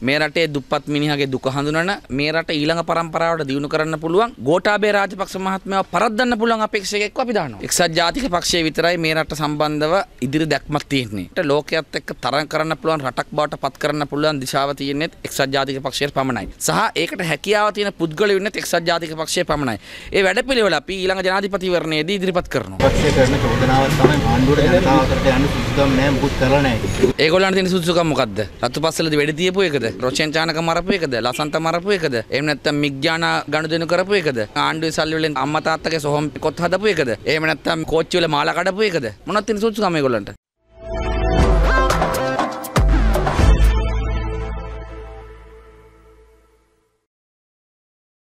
මේ රටේ දුප්පත් මිනිහගේ දුක හඳුනන මේ රට ඊළඟ පරම්පරාවට දියුණු කරන්න පුළුවන් ගෝඨාභය රාජපක්ෂ මහත්මයාව පරද්දන්න පුළුවන් අපේක්ෂකයෙක් එක්ක අපි දානවා. එක්සත් ජාතික පක්ෂය විතරයි මේ රට සම්බන්ධව ඉදිරි දැක්මක් තියෙන්නේ. ලෝකයේත් එක්ක තරම් කරන්න පුළුවන් රටක් බවට පත් කරන්න පුළුවන් දිශාව තියෙන්නේ එක්සත් ජාතික පක්ෂයට පමණයි. සහ ඒකට හැකියාව තියෙන පුද්ගලයෝ ඉන්නේ එක්සත් ජාතික පක්ෂය පමණයි. ඒ වැඩපිළිවෙල අපි ඊළඟ ජනාධිපතිවරණයේදී ඉදිරිපත් කරනවා. පක්ෂය කරන චෝදනාවක් තමයි ආණ්ඩුවට ජනතාවකට යන්න සුදුසුකම් නැහැ මුකුත් කරලා නැහැ. ඒගොල්ලන්ට තියෙන සුදුසුකම් මොකද්ද? රතු පස්සලදී වෙඩි තියපු එකද? රොෂෙන් චානක මරපු එකද? ලසන්ත මරපු එකද? එහෙම නැත්නම් මිග්ජානා ගනුදෙනු කරපු එකද? ආණ්ඩුවේ සල්ලි වලින් අම්මා තාත්තගේ සොහොන් කොත් හදපු එකද? එහෙම නැත්නම් කෝච්චි වල මාලා කඩපු එකද? මොනවද තියෙන සුදුසුකම් ඒගොල්ලන්ට?